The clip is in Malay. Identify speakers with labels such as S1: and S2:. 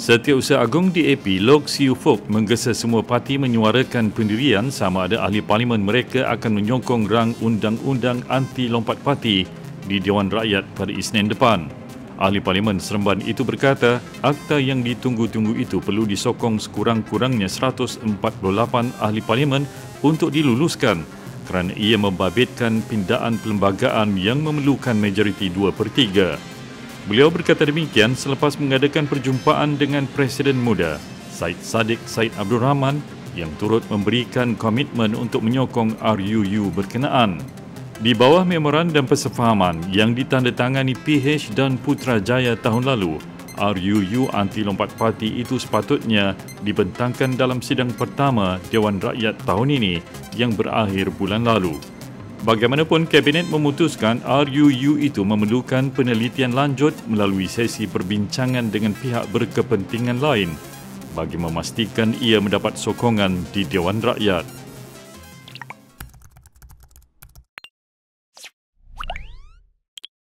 S1: Setiausaha Agung DAP, Lok Siu Fok menggesa semua parti menyuarakan pendirian sama ada ahli parlimen mereka akan menyokong rang undang-undang anti lompat parti di Dewan Rakyat pada Isnin depan. Ahli parlimen Seremban itu berkata, akta yang ditunggu-tunggu itu perlu disokong sekurang-kurangnya 148 ahli parlimen untuk diluluskan kerana ia membabitkan pindaan perlembagaan yang memerlukan majoriti 2 per 3. Beliau berkata demikian selepas mengadakan perjumpaan dengan Presiden Muda, Said Sadiq Said Abdul Rahman yang turut memberikan komitmen untuk menyokong RUU berkenaan. Di bawah memorandum persefahaman yang ditandatangani PH dan Putrajaya tahun lalu, RUU anti lompat parti itu sepatutnya dibentangkan dalam sidang pertama Dewan Rakyat tahun ini yang berakhir bulan lalu. Bagaimanapun, Kabinet memutuskan RUU itu memerlukan penelitian lanjut melalui sesi perbincangan dengan pihak berkepentingan lain bagi memastikan ia mendapat sokongan di Dewan Rakyat.